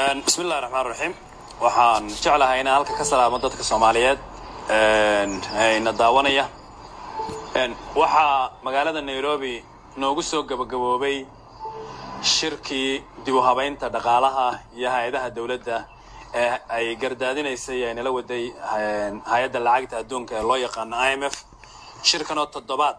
bismillahi raxmaan raxiim waxaan jeclahay inaan halka ka salaamo dadka soomaaliyeed. Na daawanaya. Waxaa magaalada nairobi noogu soo gabagaboobay shirkii dib u habaynta dhaqaalaha iyo hay'adaha dowladda ee ay gardaadinaysay ay nala waday hay'adda lacagta adduunka ee loo yaqaano i m f. Shirkan toddobaad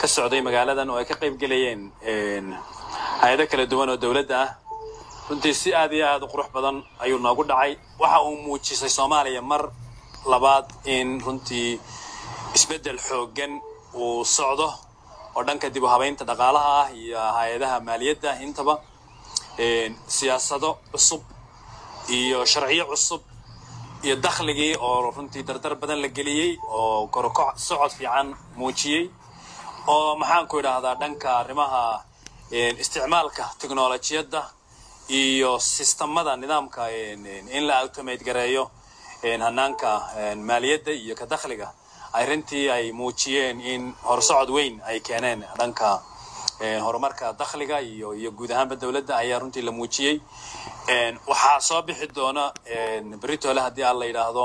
ka socday magaaladan oo ay ka qayb gelayeen hay'ado kala duwan oo dowladda ah runtii si aad iyo aad u qurux badan ayuu noogu dhacay. Waxa uu muujisay soomaaliya mar labaad in runtii isbeddel xooggan uu socdo oo dhanka dib u habaynta dhaqaalaha ah iyo hay'adaha maaliyadda intaba siyaasado cusub iyo sharciyo cusub iyo dakhligii oo runtii dardar badan la geliyey oo korokoc socod fiican muujiyey. Oo maxaanku idhaahdaa dhanka arrimaha isticmaalka teknolojiyadda iyo sistamada nidaamka in la automate gareeyo hanaanka maaliyadda iyo ka dakhliga ay runtii ay muujiyeen in horsocod weyn ay keeneen dhanka horumarka dakhliga iyo iyo guud ahaanba dowladda ayaa runtii la muujiyey. Waxaa soo bixi doona beritole haddii aan la yidhaahdo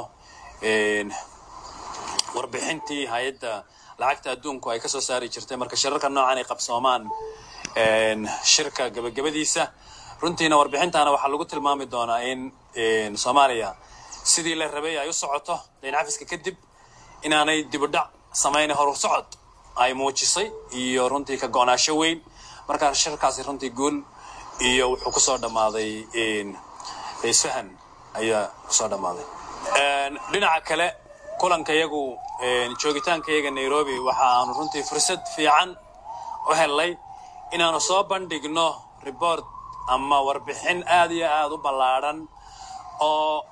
warbixintii hay'adda lacagta adduunku ay ka soo saari jirtay marka shirarka noocan ay qabsoomaan shirka gabagabadiisa runtiina warbixintaana waxaa lagu tilmaami doonaa in soomaaliya sidii la rabay ay u socoto dayncafiska kadib inaanay dibudhac samayna horu socod ay muujisay iyo runtii ka go-naasho weyn. Markaa shirkaasi runtii guul iyo wuxuu ku soo dhammaaday isfahan ayaa ku soo dhammaaday. Dhinaca kale kulanka yagu joogitaanka yaga nairobi waxa aanu runtii fursad fiican u helnay inaanu soo bandhigno report ama warbixin aad iyo aad u ballaadhan oo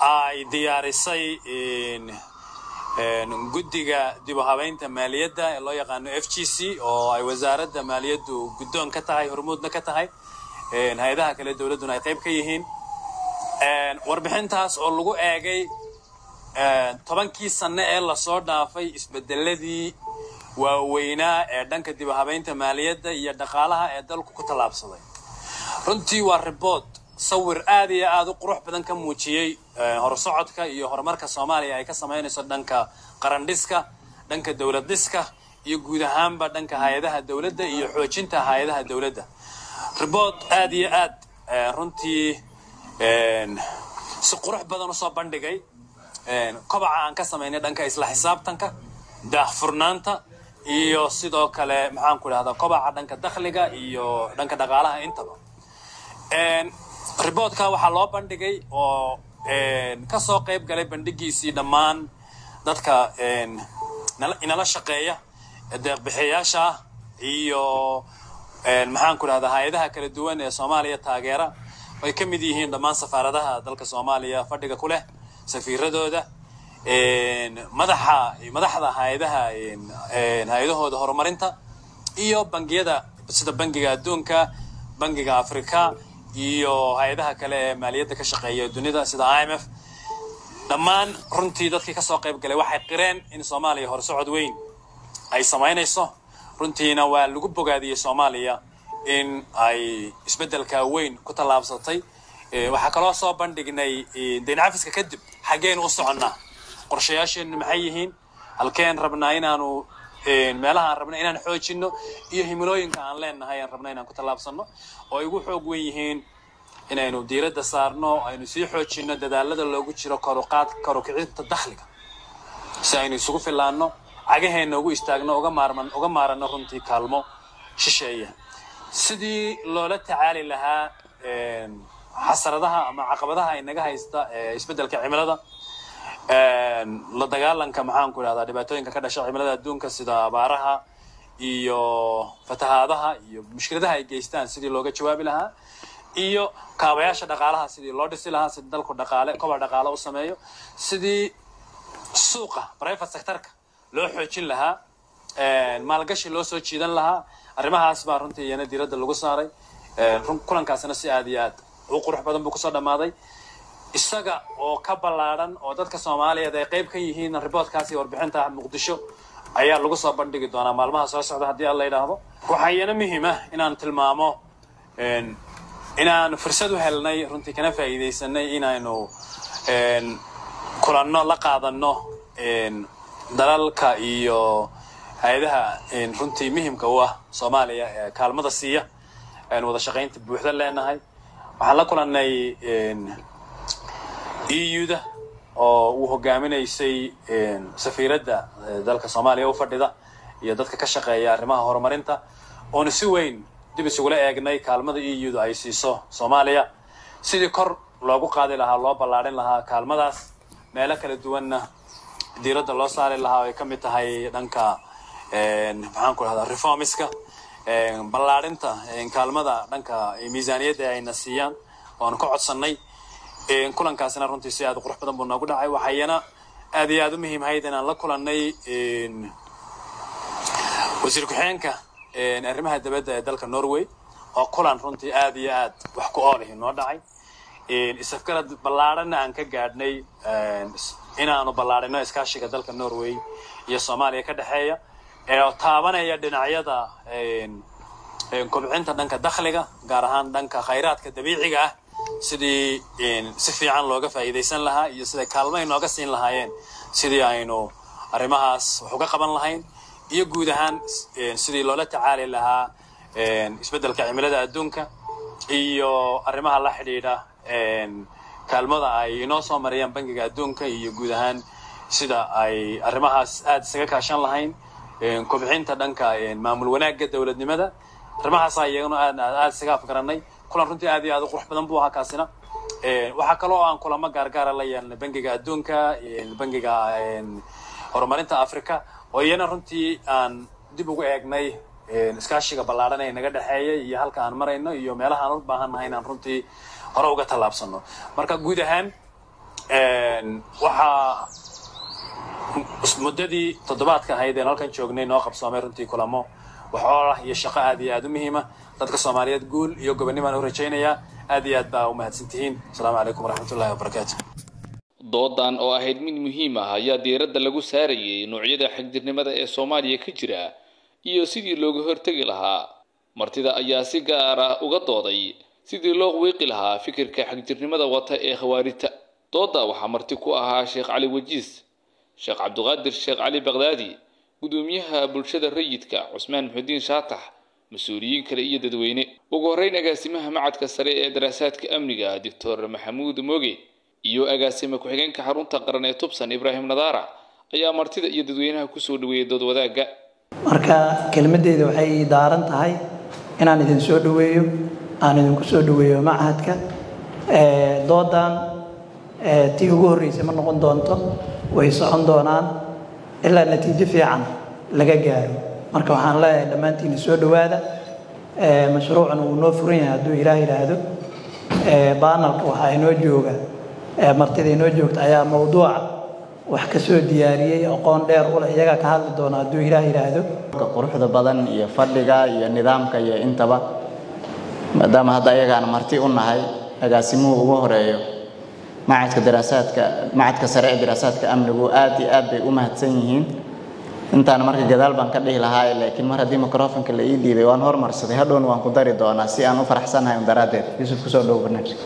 ay diyaarisay guddiga dib u habaynta maaliyadda ee loo yaqaano f g c oo ay wasaaradda maaliyaddu guddoon ka tahay hormuudna ka tahay hay'adaha kale dowladduna ay qayb ka yihiin. Warbixintaas oo lagu eegay tobankii sanno ee la soo dhaafay isbedeladii waaweynaa ee dhanka dib u habaynta maaliyadda iyo dhaqaalaha ee dalku ku tallaabsaday runtii waa riboort sawir aad iyo aad u qurux badan ka muujiyey horsocodka iyo horumarka soomaaliya ay ka samaynayso dhanka qarandhiska dhanka dowlad dhiska iyo guud ahaanba dhanka hay'adaha dowladda iyo xoojinta hay'adaha dowladda. Riboort aad iyo aad runtii si qurux badan u soo bandhigay. Kobaca aan ka samaynay dhanka isla xisaabtanka daahfurnaanta iyo sidoo kale maxaanku idhahdaa kobaca dhanka dakhliga iyo dhanka dhaqaalaha intaba riboortka waxaa loo bandhigay oo ka soo qayb galay bandhigiisii dhammaan dadka inala shaqeeya deeqbixiyayaasha ah iyo maxaanku idhahdaa hay'adaha kala duwan ee soomaaliya taageera. Ay ka mid yihiin dhammaan safaaradaha dalka soomaaliya fadhiga ku leh safiiradooda madaxa madaxda hay'adaha hay'adahooda horumarinta iyo bangiyada sida bangiga adduunka bangiga africa iyo hay'adaha kale ee maaliyadda ka shaqeeya dunida sida i m f. Dhammaan runtii dadkii ka soo qayb galay waxay qireen in soomaaliya horsocod weyn ay samaynayso. Runtiina waa lagu bogaadiyey soomaaliya in ay isbeddelka weyn ku tallaabsatay. Waxaa kaloo soo bandhignay dayncafiska kadib xaggeynu u soconnaa qorshayaasheennu maxay yihiin? Halkeen rabnaa inaanu meelaha aan rabna inaan xoojinno iyo himilooyinka aan leenahay aan rabna inaan ku tallaabsanno oo ay ugu xoog wen yihiin inaynu diiradda saarno aynu sii xoojinno dadaalada loogu jiro koruqaad korukicinta dakhliga. Si aynu isugu fillaanno cagaheenna ugu istaagno uga maarman uga maaranno runtii kaalmo shisheeya sidii loola tacaali lahaa xasaradaha ama caqabadaha inaga haysta isbeddelka cimilada la dagaalanka maxaanku idhahdaa dhibaatooyinka ka dhasha cimilada adduunka sida abaaraha iyo fatahaadaha iyo mushkiladaha ay geystaan sidii looga jawaabi lahaa iyo kaabayaasha dhaqaalaha sidii loo dhisi lahaa sidii dalku dhaqaale koba dhaqaale u sameeyo sidii suuqa private sectorka loo xoojin lahaa maalgashi loo soo jiidan lahaa arrimahaas baa runtii iyana diiradda lagu saaray. Kulankaasina si aad iyo aad u qurux badan buu ku soo dhammaaday isaga oo ka ballaadhan oo dadka soomaaliyeed ay qayb ka yihiin riboortkaasi warbixinta muqdisho ayaa lagu soo bandhigi doonaa maalmaha soo socda haddii alla yidhaahdo. Waxaa iyana muhiim ah inaan tilmaamo inaanu fursad u helnay runtii kana faa'iidaysanay inaynu kulanno la qaadanno dalalka iyo hay'adaha runtii muhimka u ah soomaaliya ee kaalmada siiya aynu wada shaqaynta buuxda leenahay. Waxaan la kulannay euda oo uu hogaaminaysay safiiradda dalka soomaaliya u fadhida iyo dadka ka shaqeeya arrimaha horumarinta. Oonu si weyn dib isugula eegnay kaalmada euda ay siiso soomaaliya. Sidii kor loogu qaadi lahaa loo ballaadhin lahaa kaalmadaas meelo kala duwanna diiradda loo saari lahaa ay ka mid tahay dhanka maxaan ku dhahdaa reformiska. Ballaadhinta kaalmada dhanka miisaaniyadda ayna siiyaan waanu ka codsannay kulankaasina runtii si aad qurux badan buu noogu dhacay. Waxayana aad iyo aad u muhiimhayd inaan la kulannay wasiir ku-xigeenka arrimaha dibadda ee dalka norway oo kulan runtii aad iyo aad wax ku oolihi noo dhacay. Isafgarad ballaadhanna aan ka gaadhnay inaanu ballaadhino iskaashiga dalka norway iyo soomaaliya ka dhexeeya ee taabanaya dhinacyada kobcinta dhanka dakhliga gaar ahaan dhanka khayraadka dabiiciga ah sidii si fiican looga faa'iidaysan lahaa iyo siday kaalmay nooga siin lahaayeen. Sidii aynu arrimahaas wax uga qaban lahayn. Iyo guud ahaan sidii loola tacaali lahaa isbeddelka cimilada adduunka iyo arrimaha la xidhiidha kaalmada ay inoo soo marayaan bangiga adduunka iyo guud ahaan sida ay arrimahaas aad isaga kaashan lahayn. Kobcinta dhanka maamul wanaagga dowladnimada. Arrimahaasa iyaguna aad aad isaga afgarannay kulan runtii aad iyo aad u qurux badan buu ahaa kaasina. Waxaa kaloo aan kulamo gaargaara la yeelnay bangiga adduunka bangiga horumarinta africa oo iyana runtii aan dib ugu eegnay iskaashiga ballaadhan ee naga dhexeeya iyo halka aan marayno iyo meelaha aan u baahannahay inaan runtii hore uga tallaabsano marka guud ahaan waxaa muddadii toddobaadka ahayd een halkan joognay noo qabsoomay runtii kulamo waxoolah iyo shaqo aad iyo aad u muhiima. Dadka soomaaliyeed guul iyo gobonnimaan u rajaynayaa aad iyo aad baa u mahadsantihiin. Asalaamu calaykum waraxmatullahi wabarakaatu doodan oo ahayd mid muhiim ah ayaa diiradda lagu saarayay noocyada xagjirnimada ee soomaaliya ka jira iyo sidii looga hortegi lahaa. Martida ayaa si gaar ah uga dooday sidii loo wiiqi lahaa fikirka xagjirnimada wata ee khawaarijta. Dooda waxaa marti ku ahaa sheekh cali wajiis sheekh cabdiqaadir sheekh cali bakdaadi gudoomiyaha bulshada rayidka cusmaan muxudiin shaatax mas'uuliyiin kale iyo dadweyne. Ugu horreyn agaasimaha macadka sare ee daraasaadka amniga doctor maxamuud moge iyo agaasime ku-xigeenka xarunta qaran ee tubsan ibraahim nadaara ayaa martida iyo dadweynaha ku soo dhaweeyay dood wadaagga marka kelmadeyda waxay daaran tahay inaan idin soo dhaweeyo aan idinku soo dhaweeyo machadka doodan tii ugu horreysay ma noqon doonto way socon doonaan ilaa natiijo fiican laga gaaro. Marka waxaan leeyahay dhammaantiina soo dhowaada mashruucuna wuu noo furan yahay hadduu ilaah yidhaahdo baanalka waxaa inoo jooga martida inoo joogta ayaa mawduuca wax ka soo diyaariyey aqoon dheer ule iyagaa ka hadli doona hadduu ilaah yidhaahdo. Quruxda badan iyo fadhiga iyo nidaamka iyo intaba maadaama hadda ayagaan marti u nahay agaasimuhu ugu horeeyo macadka daraasaadka macadka sare ee daraasaadka amnigu aad iyo aad bay u mahadsan yihiin. Intaan marka gadaal baan ka dhihi lahaa laakiin mar haddii microfonka la ii dhiibay waan hormarsaday. Hadhowna waan ku dari doonaa si aan u faraxsanahay daraaddeed. Yuusuf ku soo dhow barnaamijka.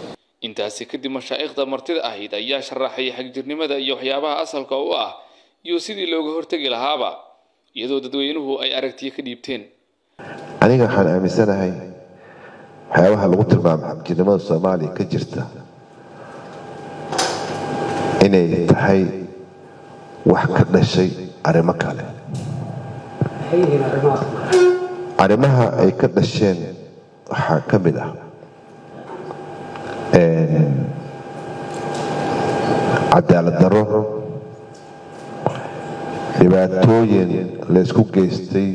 Intaasi kadib mashaa'ikhda martida ahayd ayaa sharaxay xagjirnimada iyo waxyaabaha asalka u ah iyo sidii looga hortegi lahaaba iyadoo dadweynuhu ay aragtiyo ka dhiibteen. Aniga waxaan aaminsanahay waxyaabaha lagu tilmaamo xagjirnimada soomaaliya ka jirta inay tahay wax ka dhashay arrimo kale. Arrimaha ay ka dhasheen waxaa ka mid ah cadaalad darro dhibaatooyin la isku geystay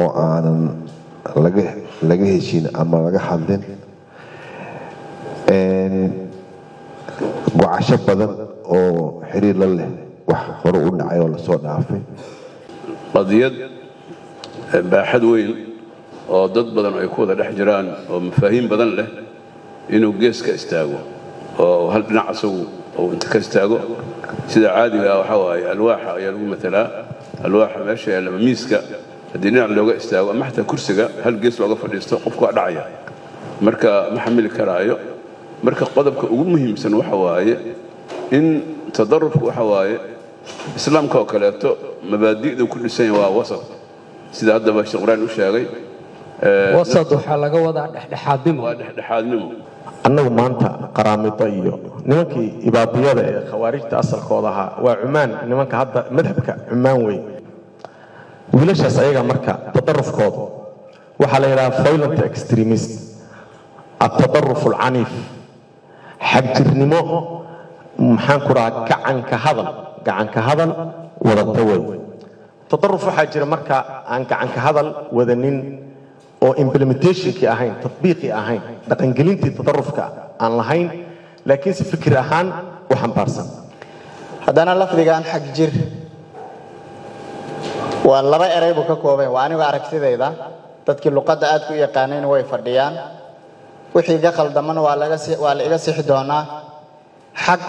oo aanan laga heshin ama laga hadlin gocasho badan oo xiriir la leh wax hore u dhacay oo la soo dhaafay. Qadiyad baaxad weyn oo dad badan ay ku wada dhex jiraan oo mafaahiim badan leh inuu geeska istaago oo hal dhinac asagu uu inta ka istaago. Sida caadiga ah waxaa waaye alwaaxa ayaa lagu matalaa. Alwaaxa meesha yaalla miiska. Haddii dhinac looga istaago ama xataa kursiga hal gees looga fadhiisto qofku waa dhacaya. Marka ma xamili karaayo. Marka qodobka ugu muhiimsan waxa waaye in tadarufku waxa waaye islaamka oo kaleeto mabaadi'da ku dhisan yahay waa wasat sida haddaba sheekh quraan u sheegay wasad waxaa laga wadaa dhexdhexaadnimo. waa dhexdhexaadnimo. Annagu maanta qaraamida iyo nimankii ibaadiyada ee khawaarijta asalkooda ahaa waa cumaan. Nimanka hadda madhabka cumaan wey wiilashaas ayaga marka tadarufkooda waxaa la yidhaha violent extremist atadaruf alcaniif xagjirnimo maxaan ku dhahaa gacanka hadal? Gacanka hadal wadata wey tadaruf waxaa jira marka aan gacanka hadal wadanin oo implementationkii ahayn tatbiiqii ahayn dhaqangelintii tadarufka aan lahayn laakiinse fikir ahaan u xambaarsan haddana lafdigan xag jir. Waa laba eray buu ka kooban waa anigu aragtidayda. Dadkii luqadda aad ku yaqaanayna way fadhiyaan. Wixii iga khaldamana si waa la iga sixi doonaa xag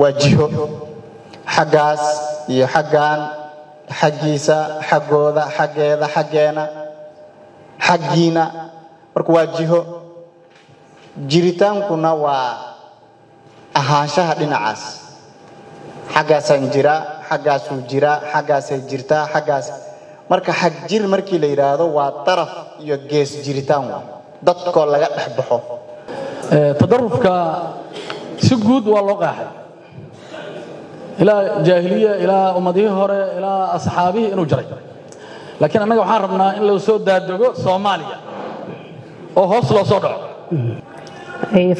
waa jiho xaggaas iyo xaggan xaggiisa xaggooda xaggeeda xaggeena xaggiina marka waa jiho jiritaankuna waa ahaanshaha dhinacaas. Xaggaasaan jiraa xaggaasuu jiraa xaggaasay jirtaa xaggaas marka xag jir markii la yidhaahdo waa daraf iyo gees jiritaan dadkoo laga dhex baxo. Tadarufka si guud waa loo qaaxay. Ilaa jaahiliya ilaa ummadihii hore ilaa asxaabihii inuu jiray laakiin annaga waxaan rabnaa in loo soo soomaaliya oo hoos loo soo dhaco.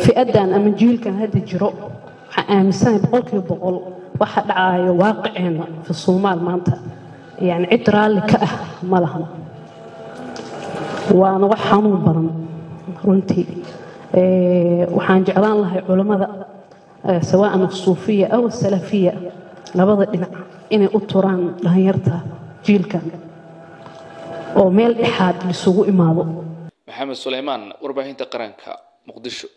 Fi'adan ama jiilkan hadda jiro waxaan aaminsanahay boqolkiiba boqol waxa dhacayo waaqiceenna fi soomaal maanta. Yani cid raalli ka ah ma lahan. Waana wax xanuun badan runtii. Waxaan jeclaan lahay culammada sawaan suufiya aw salafiya. Labada dhinac inay u turaan dhalinyarta jiilkan oo meel dhexaad isugu imaado. Maxamed suleymaan warbaahinta qaranka muqdisho